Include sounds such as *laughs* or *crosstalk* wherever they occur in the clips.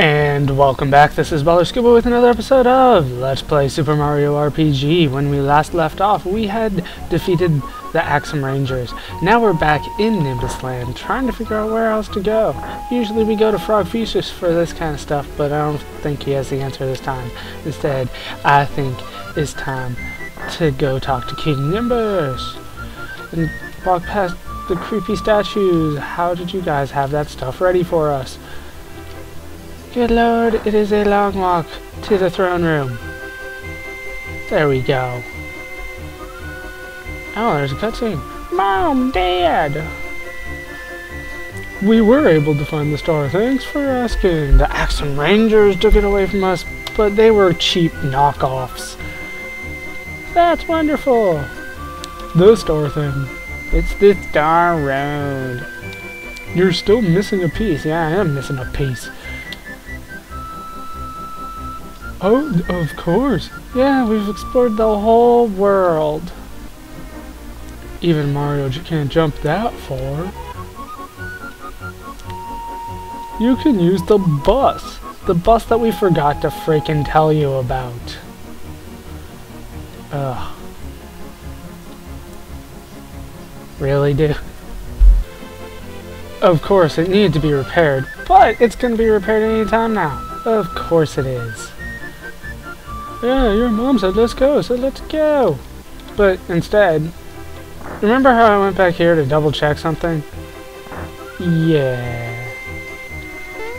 And welcome back, this is Baller Scuba with another episode of Let's Play Super Mario RPG. When we last left off, we had defeated the Axem Rangers. Now we're back in Nimbus Land, trying to figure out where else to go. Usually we go to Frogfucius for this kind of stuff, but I don't think he has the answer this time. Instead, I think it's time to go talk to King Nimbus. And walk past the creepy statues. How did you guys have that stuff ready for us? Good lord, it is a long walk to the throne room. There we go. Oh, there's a cutscene. Mom, Dad! We were able to find the star, thanks for asking. The Axem Rangers took it away from us, but they were cheap knockoffs. That's wonderful! The star thing. It's the Star Road. You're still missing a piece. Yeah, I am missing a piece. Oh, of course. Yeah, we've explored the whole world. Even Mario can't jump that far. You can use the bus. The bus that we forgot to freaking tell you about. Ugh. Really, dude? Of course, it needed to be repaired, but it's gonna be repaired anytime now. Of course it is. Yeah, your mom said let's go, so let's go. But instead, remember how I went back here to double check something? Yeah.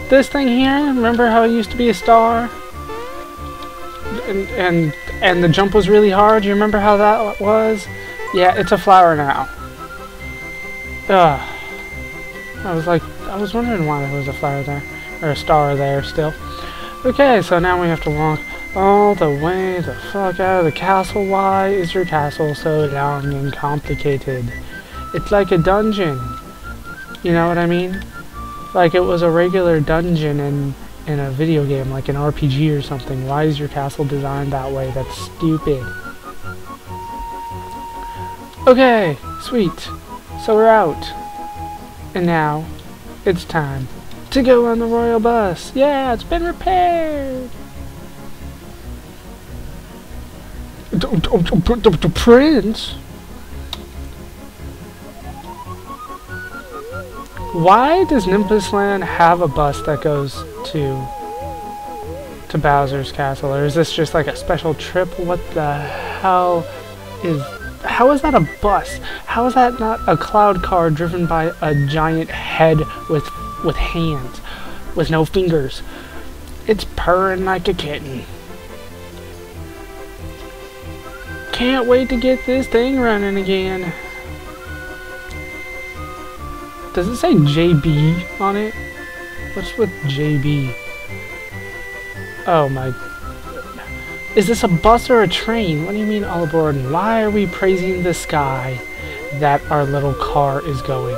This thing here, remember how it used to be a star? And, and, and the jump was really hard, you remember how that was? Yeah, it's a flower now. Ugh. I was like, I was wondering why there was a flower there, or a star there still. Okay, so now we have to walk all the way the fuck out of the castle. Why is your castle so long and complicated? It's like a dungeon. You know what I mean? Like it was a regular dungeon in in a video game, like an RPG or something. Why is your castle designed that way? That's stupid. Okay, sweet. So we're out. And now, it's time to go on the royal bus. Yeah, it's been repaired. The prince? Why does Nimbus Land have a bus that goes to to Bowser's castle? Or is this just like a special trip? What the hell is how is that a bus? How is that not a cloud car driven by a giant head with with hands, with no fingers? It's purring like a kitten. Can't wait to get this thing running again. Does it say JB on it? What's with JB? Oh my is this a bus or a train? What do you mean all aboard? Why are we praising the sky that our little car is going?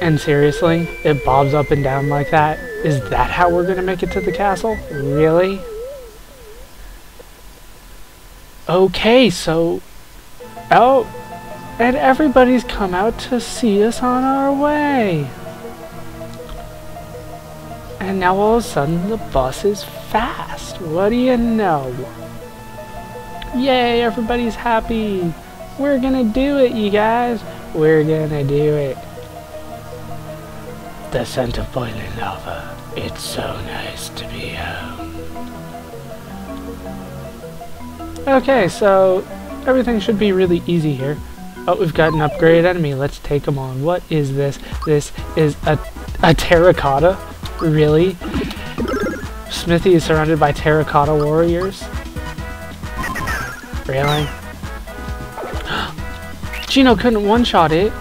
And seriously, it bobs up and down like that? Is that how we're gonna make it to the castle? Really? Okay, so... Oh, and everybody's come out to see us on our way. And now all of a sudden the bus is fast. What do you know? Yay, everybody's happy. We're gonna do it, you guys. We're gonna do it. The scent of boiling lava. It's so nice to be home. Okay, so everything should be really easy here. Oh, we've got an upgrade enemy. Let's take him on. What is this? This is a, a terracotta? Really? Smithy is surrounded by terracotta warriors? Really? *gasps* Geno couldn't one-shot it.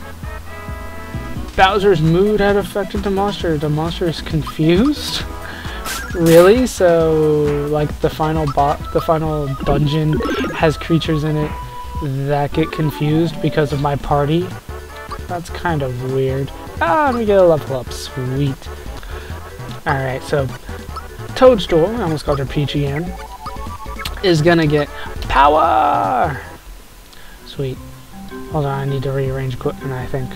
Bowser's mood had affected the monster. The monster is confused? Really? So, like, the final bot, the final dungeon has creatures in it that get confused because of my party? That's kind of weird. Ah, and we get a level up. Sweet. Alright, so Toadstool, I almost called her Peach again, is gonna get power! Sweet. Hold on, I need to rearrange equipment, I think.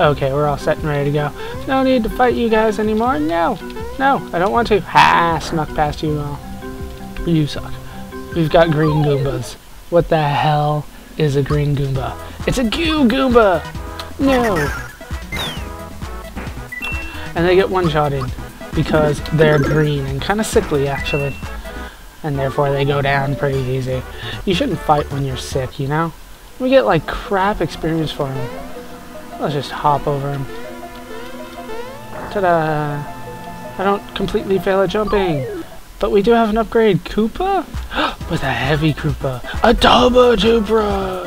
Okay, we're all set and ready to go. No need to fight you guys anymore. No, no, I don't want to. Ha! Snuck past you all. You suck. We've got green Goombas. What the hell is a green Goomba? It's a goo Goomba! No! And they get one-shotted because they're green and kind of sickly, actually. And therefore they go down pretty easy. You shouldn't fight when you're sick, you know? We get like crap experience for them. Let's just hop over them. Ta-da! I don't completely fail at jumping. But we do have an upgrade. Koopa? *gasps* With a heavy Koopa. A Turbo Trooper!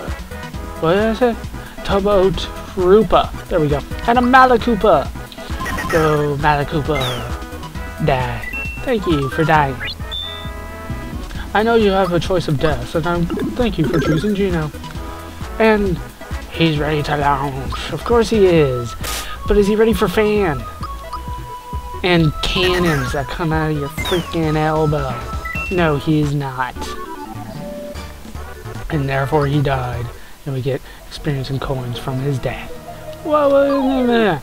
What is it? Turbo Trooper. There we go. And a Malakoopa. Go, Malakoopa. Die. Thank you for dying. I know you have a choice of death, and I'm thank you for choosing Geno. And he's ready to launch. Of course he is. But is he ready for fan? And cannons that come out of your freaking elbow. No, he's not. And therefore he died. And we get experience and coins from his death. Whoa, whoa,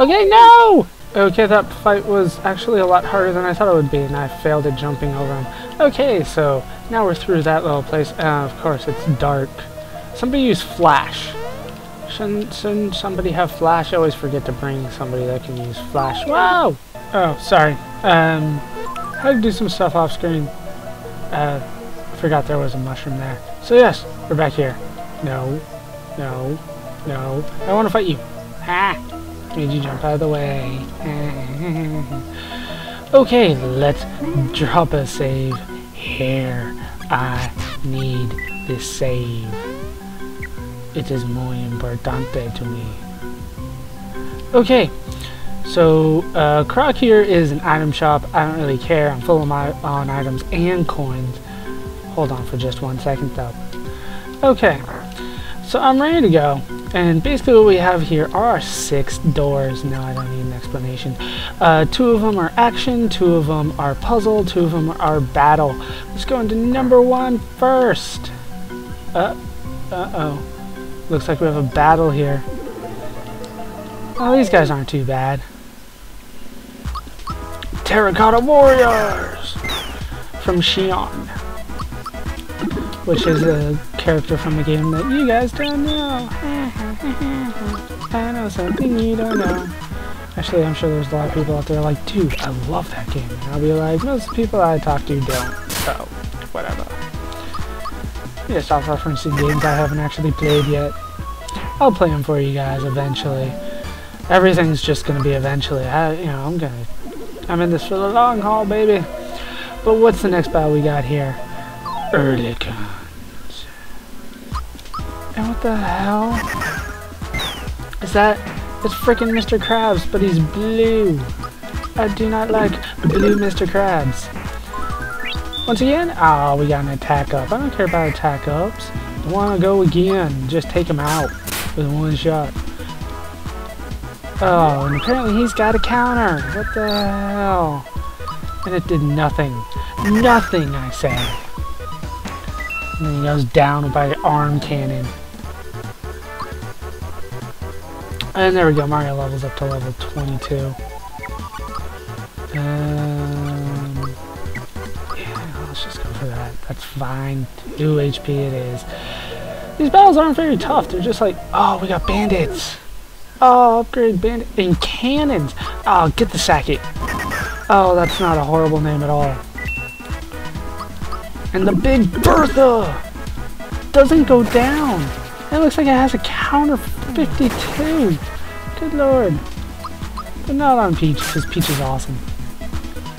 Okay, no! Okay, that fight was actually a lot harder than I thought it would be, and I failed at jumping over him. Okay, so now we're through that little place. Uh, of course, it's dark. Somebody use flash. Shouldn't, somebody have flash? I always forget to bring somebody that can use flash. Wow! Oh, sorry. Um, I had to do some stuff off screen. Uh, forgot there was a mushroom there. So yes, we're back here. No, no, no. I want to fight you. Ha! Did you jump out of the way? *laughs* okay, let's drop a save here. I need this save. It is muy importante to me. Okay, so uh, Croc here is an item shop. I don't really care. I'm full of my on items and coins. Hold on for just one second though. Okay, so I'm ready to go. And basically what we have here are six doors. No, I don't need an explanation. Uh, two of them are action, two of them are puzzle, two of them are battle. Let's go into number one first. Uh, uh-oh. Looks like we have a battle here. Oh, these guys aren't too bad. Terracotta Warriors! From Xion. Which is a character from a game that you guys don't know. *laughs* I know something you don't know. Actually, I'm sure there's a lot of people out there like, dude, I love that game. And I'll be like, most people I talk to don't. So. Yeah, stop referencing games I haven't actually played yet. I'll play them for you guys eventually. Everything's just gonna be eventually. I, you know, I'm gonna, I'm in this for the long haul, baby. But what's the next battle we got here? Earlicons. And what the hell? Is that? It's freaking Mr. Krabs, but he's blue. I do not like blue Mr. Krabs. Once again, oh, we got an attack up. I don't care about attack ups. I want to go again. Just take him out with one shot. Oh, and apparently he's got a counter. What the hell? And it did nothing. Nothing, I say. And then he goes down by the arm cannon. And there we go, Mario levels up to level 22. Um, for that. That's fine. 2 HP it is. These battles aren't very tough. They're just like, oh, we got bandits. Oh, upgrade bandit. And cannons. Oh, get the Sackit. Oh, that's not a horrible name at all. And the Big Bertha doesn't go down. It looks like it has a counter 52. Good lord. But not on Peach, because Peach is awesome.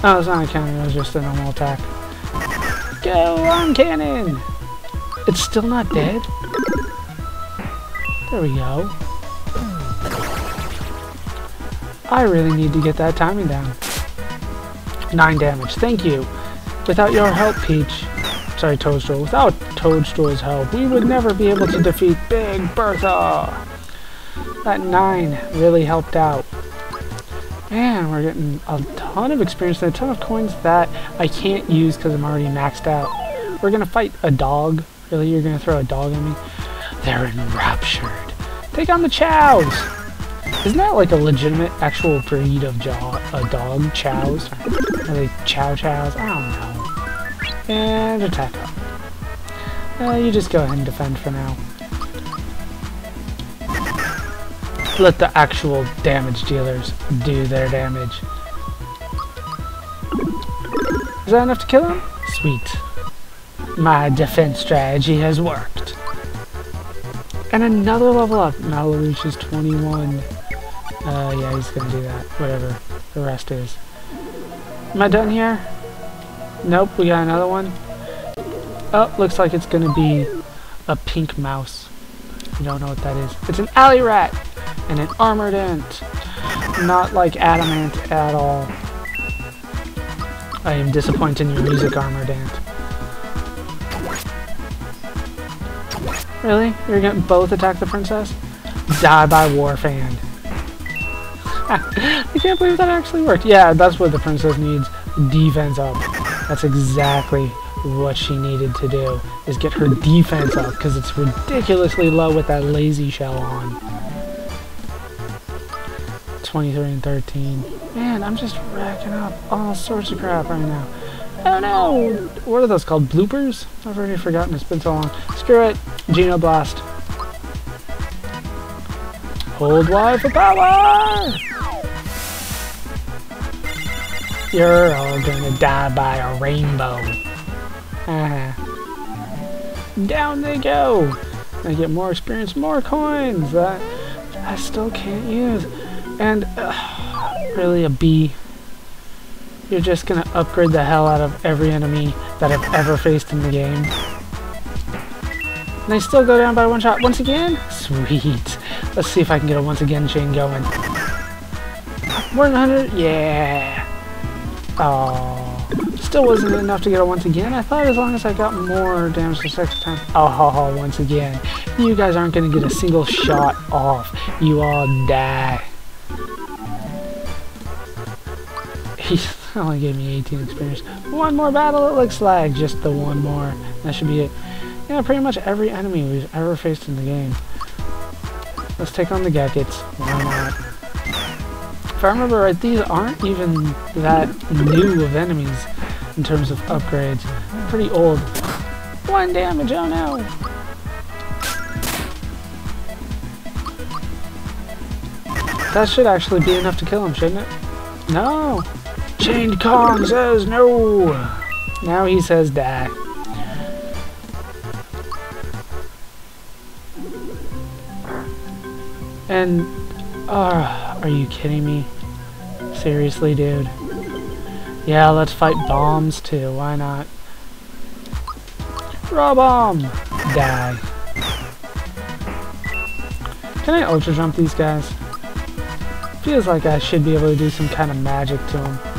Oh, it's not a counter, it was just a normal attack. Go on cannon! It's still not dead? There we go. I really need to get that timing down. 9 damage, thank you. Without your help, Peach, sorry Toadstool, without Toadstool's help, we would never be able to defeat Big Bertha! That 9 really helped out. Man, we're getting a ton of experience and a ton of coins that I can't use because I'm already maxed out. We're gonna fight a dog. Really, you're gonna throw a dog at me? They're enraptured. Take on the chows! Isn't that like a legitimate actual breed of jaw, a dog? Chows? Are they chow chows? I don't know. And attack up. Uh, you just go ahead and defend for now. Let the actual damage dealers do their damage. Is that enough to kill him? Sweet. My defense strategy has worked. And another level up. Mallow reaches 21. Uh, yeah, he's gonna do that. Whatever the rest is. Am I done here? Nope, we got another one. Oh, looks like it's gonna be a pink mouse. You don't know what that is. It's an alley rat and an armored ant. Not like adamant at all. I am disappointed in your music, armored ant. Really? You're gonna both attack the princess? Die by Warfan. *laughs* I can't believe that actually worked. Yeah, that's what the princess needs. Defense up. That's exactly what she needed to do, is get her defense up, because it's ridiculously low with that lazy shell on. 23 and 13. Man, I'm just racking up all sorts of crap right now. Oh no! What are those called? Bloopers? I've already forgotten. It's been so long. Screw it. Geno Blast. Hold Y for power! You're all gonna die by a rainbow. Uh -huh. Down they go! I get more experience, more coins that I still can't use. And, uh, really a B. You're just gonna upgrade the hell out of every enemy that I've ever faced in the game. And I still go down by one shot once again? Sweet. Let's see if I can get a once again chain going. More than 100? Yeah. Oh. Still wasn't enough to get a once again. I thought as long as I got more damage the second time. Oh, ha ha once again. You guys aren't going to get a single shot off. You all die. He *laughs* only gave me 18 experience. One more battle, it looks like. Just the one more. That should be it. Yeah, pretty much every enemy we've ever faced in the game. Let's take on the Geckits. Why not? If I remember right, these aren't even that new of enemies in terms of upgrades. Pretty old. One damage, oh no! That should actually be enough to kill him, shouldn't it? No! Chained Kong says no! Now he says die. And, uh, are you kidding me? Seriously, dude? Yeah, let's fight bombs too, why not? Raw bomb! Die. Can I ultra jump these guys? Feels like I should be able to do some kind of magic to them.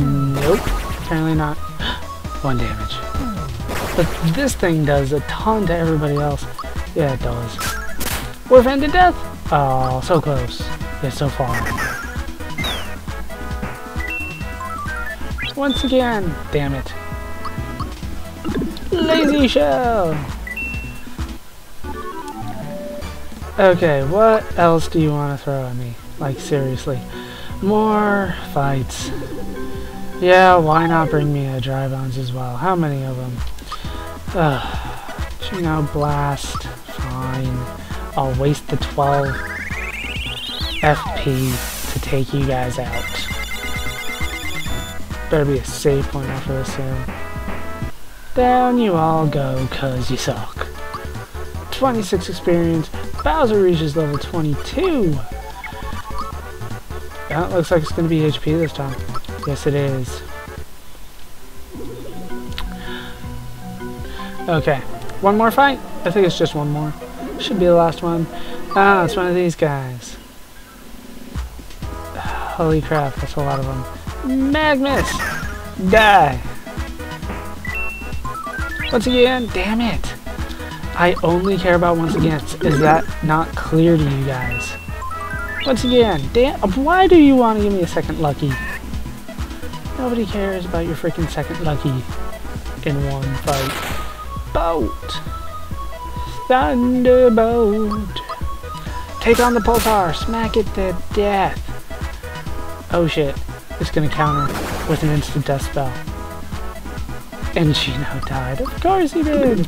Nope, apparently not. *gasps* One damage. But this thing does a ton to everybody else. Yeah, it does. We're fanned to death! Oh, so close. Yet so far. Once again! Damn it. Lazy shell! Okay, what else do you want to throw at me? Like, seriously. More fights. Yeah, why not bring me a dry bones as well? How many of them? Ugh. You know, blast. Fine. I'll waste the 12 FP to take you guys out. Better be a save point after this soon. Down you all go, cause you suck. 26 experience. Bowser reaches level 22. That looks like it's going to be HP this time. Yes, it is. Okay. One more fight? I think it's just one more. Should be the last one. Ah, it's one of these guys. Holy crap, that's a lot of them. Magmus! Die! Once again, damn it! I only care about once again. Is that not clear to you guys? Once again, damn, why do you want to give me a second lucky? Nobody cares about your freaking second lucky in one fight. Boat! Thunderbolt! Take on the Pulsar! Smack it to death! Oh shit, it's gonna counter with an instant death spell. And Geno died. Of course he did!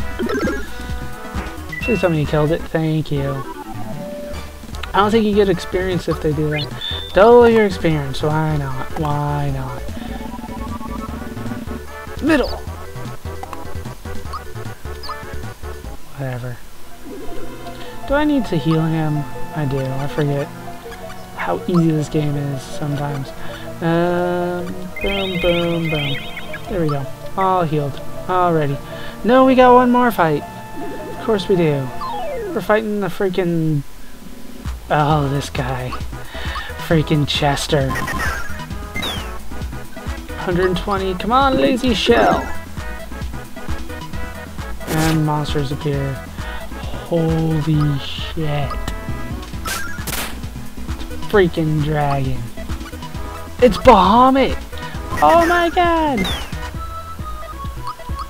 Please tell me killed it. Thank you. I don't think you get experience if they do that. Double your experience. Why not? Why not? Middle! Whatever. Do I need to heal him? I do. I forget how easy this game is sometimes. Um, boom, boom, boom. There we go. All healed. Already. No, we got one more fight. Of course we do. We're fighting the freaking... Oh, this guy. Freaking Chester. 120. Come on, lazy shell. And monsters appear. Holy shit. Freaking dragon. It's Bahamut! Oh my god!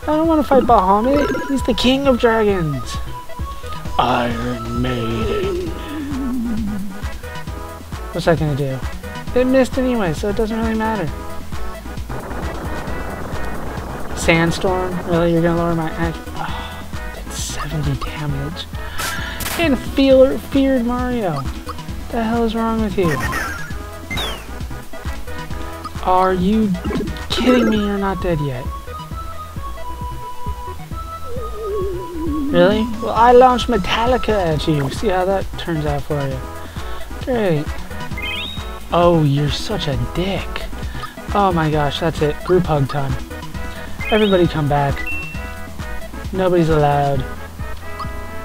I don't want to fight Bahamut. He's the king of dragons. Iron Maiden. What's that gonna do? It missed anyway, so it doesn't really matter. Sandstorm? Really? You're gonna lower my act? Oh, did 70 damage. And fear, feared Mario. What the hell is wrong with you? Are you kidding me? You're not dead yet. Really? Well, I launched Metallica at you. See how that turns out for you. Great. Oh, you're such a dick. Oh my gosh, that's it. Group hug time. Everybody come back. Nobody's allowed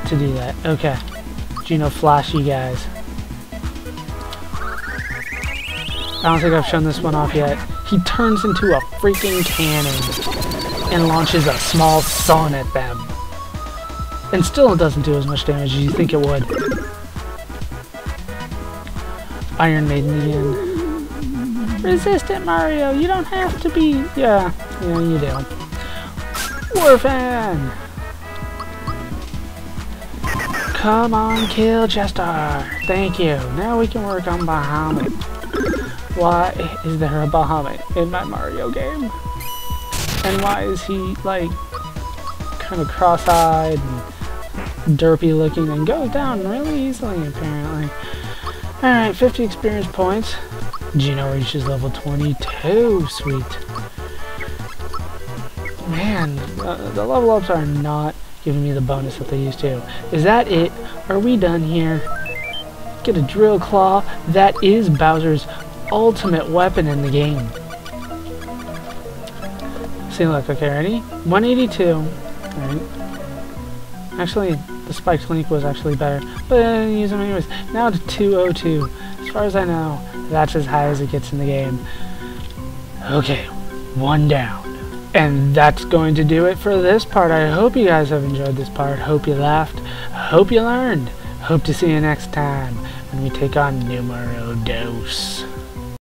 to do that. Okay. Geno flash you guys. I don't think I've shown this one off yet. He turns into a freaking cannon and launches a small sun at them. And still it doesn't do as much damage as you think it would. Iron Maiden again. Resistant Mario, you don't have to be... Yeah, yeah, you do. Warfan! Come on, kill Chester! Thank you. Now we can work on Bahamut. Why is there a Bahamut in my Mario game? And why is he, like, kind of cross-eyed and derpy looking and goes down really easily, apparently. Alright, 50 experience points. Geno reaches level 22. Sweet. Man, uh, the level ups are not giving me the bonus that they used to. Is that it? Are we done here? Get a drill claw. That is Bowser's ultimate weapon in the game. See, look, okay, ready? 182. Right. Actually, the spiked link was actually better, but I didn't use them anyways. Now to 202. As far as I know, that's as high as it gets in the game. Okay, one down. And that's going to do it for this part. I hope you guys have enjoyed this part. Hope you laughed. Hope you learned. Hope to see you next time when we take on numero dos.